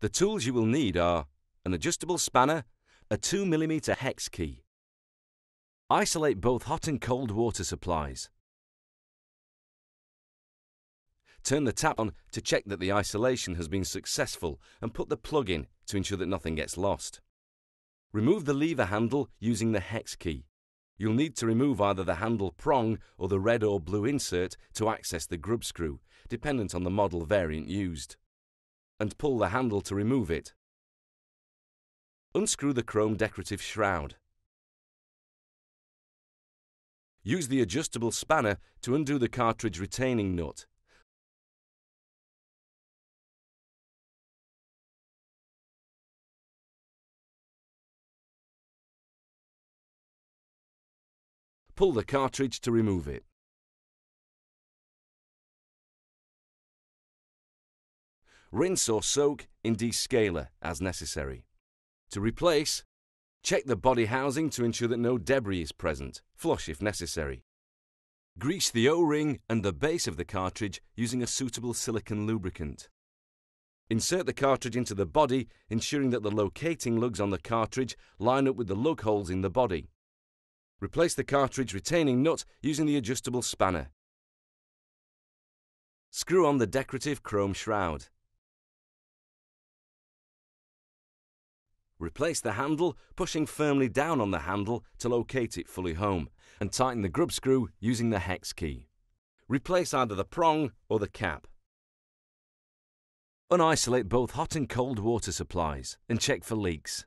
The tools you will need are an adjustable spanner, a 2mm hex key. Isolate both hot and cold water supplies. Turn the tap on to check that the isolation has been successful and put the plug in to ensure that nothing gets lost. Remove the lever handle using the hex key. You'll need to remove either the handle prong or the red or blue insert to access the grub screw, dependent on the model variant used. And pull the handle to remove it. Unscrew the chrome decorative shroud. Use the adjustable spanner to undo the cartridge retaining nut. Pull the cartridge to remove it. Rinse or soak in descaler as necessary. To replace, check the body housing to ensure that no debris is present, flush if necessary. Grease the O-ring and the base of the cartridge using a suitable silicone lubricant. Insert the cartridge into the body, ensuring that the locating lugs on the cartridge line up with the lug holes in the body. Replace the cartridge retaining nut using the adjustable spanner. Screw on the decorative chrome shroud. Replace the handle, pushing firmly down on the handle to locate it fully home, and tighten the grub screw using the hex key. Replace either the prong or the cap. Unisolate both hot and cold water supplies and check for leaks.